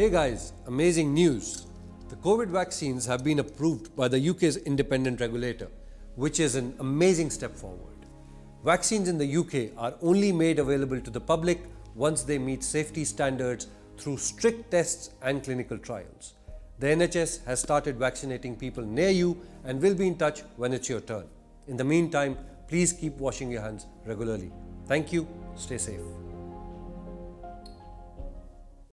Hey guys, amazing news. The COVID vaccines have been approved by the UK's independent regulator, which is an amazing step forward. Vaccines in the UK are only made available to the public once they meet safety standards through strict tests and clinical trials. The NHS has started vaccinating people near you and will be in touch when it's your turn. In the meantime, please keep washing your hands regularly. Thank you. Stay safe.